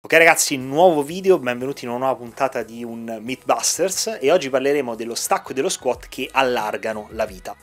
Ok ragazzi, nuovo video, benvenuti in una nuova puntata di un Mythbusters e oggi parleremo dello stacco e dello squat che allargano la vita.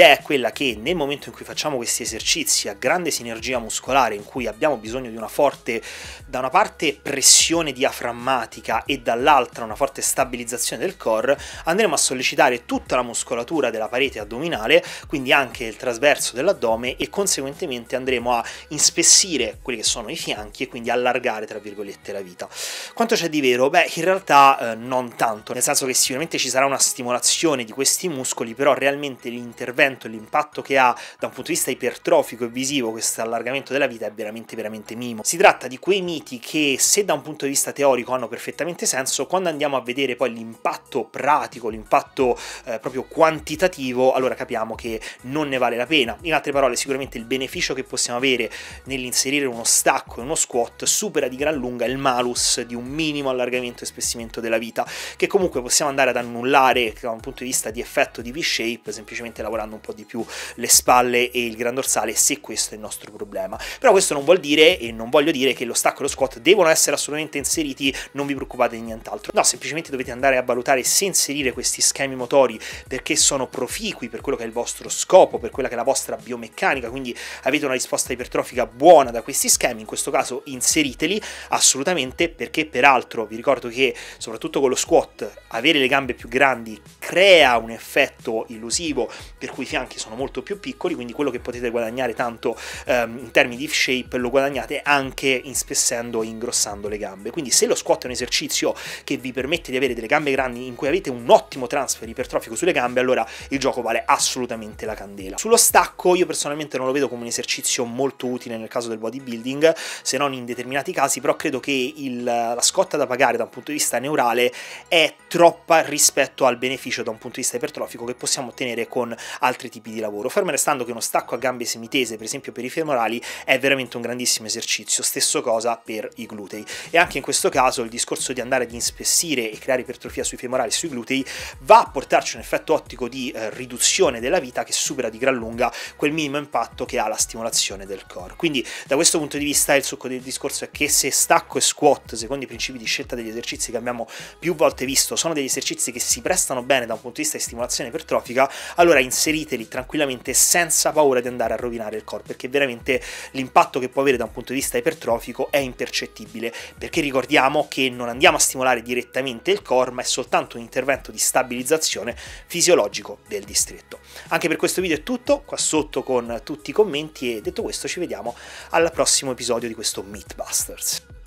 L'idea è quella che nel momento in cui facciamo questi esercizi a grande sinergia muscolare, in cui abbiamo bisogno di una forte, da una parte pressione diaframmatica e dall'altra una forte stabilizzazione del core, andremo a sollecitare tutta la muscolatura della parete addominale, quindi anche il trasverso dell'addome e conseguentemente andremo a inspessire quelli che sono i fianchi e quindi allargare tra virgolette la vita. Quanto c'è di vero? Beh, in realtà eh, non tanto, nel senso che sicuramente ci sarà una stimolazione di questi muscoli, però realmente l'intervento intervento e l'impatto che ha da un punto di vista ipertrofico e visivo questo allargamento della vita è veramente veramente minimo. Si tratta di quei miti che se da un punto di vista teorico hanno perfettamente senso, quando andiamo a vedere poi l'impatto pratico, l'impatto eh, proprio quantitativo, allora capiamo che non ne vale la pena. In altre parole, sicuramente il beneficio che possiamo avere nell'inserire uno stacco e uno squat supera di gran lunga il malus di un minimo allargamento e spessimento della vita, che comunque possiamo andare ad annullare da un punto di vista di effetto di V-shape, semplicemente lavorando lavorando un po' di più le spalle e il gran dorsale se questo è il nostro problema. Però questo non vuol dire, e non voglio dire che lo stacco e lo squat devono essere assolutamente inseriti, non vi preoccupate di nient'altro. No, semplicemente dovete andare a valutare se inserire questi schemi motori perché sono proficui per quello che è il vostro scopo, per quella che è la vostra biomeccanica, quindi avete una risposta ipertrofica buona da questi schemi, in questo caso inseriteli assolutamente perché peraltro vi ricordo che soprattutto con lo squat avere le gambe più grandi crea un effetto illusivo per per cui i fianchi sono molto più piccoli, quindi quello che potete guadagnare tanto ehm, in termini di shape lo guadagnate anche inspessendo e ingrossando le gambe. Quindi se lo squat è un esercizio che vi permette di avere delle gambe grandi in cui avete un ottimo transfer ipertrofico sulle gambe, allora il gioco vale assolutamente la candela. Sullo stacco io personalmente non lo vedo come un esercizio molto utile nel caso del bodybuilding, se non in determinati casi, però credo che il, la scotta da pagare da un punto di vista neurale è troppa rispetto al beneficio da un punto di vista ipertrofico che possiamo ottenere con altri tipi di lavoro, fermo restando che uno stacco a gambe semitese, per esempio per i femorali, è veramente un grandissimo esercizio, stesso cosa per i glutei. E anche in questo caso il discorso di andare ad inspessire e creare ipertrofia sui femorali e sui glutei va a portarci un effetto ottico di eh, riduzione della vita che supera di gran lunga quel minimo impatto che ha la stimolazione del core. Quindi da questo punto di vista il succo del discorso è che se stacco e squat, secondo i principi di scelta degli esercizi che abbiamo più volte visto, sono degli esercizi che si prestano bene da un punto di vista di stimolazione ipertrofica, allora inserire inseriteli tranquillamente senza paura di andare a rovinare il core, perché veramente l'impatto che può avere da un punto di vista ipertrofico è impercettibile, perché ricordiamo che non andiamo a stimolare direttamente il core, ma è soltanto un intervento di stabilizzazione fisiologico del distretto. Anche per questo video è tutto, qua sotto con tutti i commenti e detto questo ci vediamo al prossimo episodio di questo Mythbusters.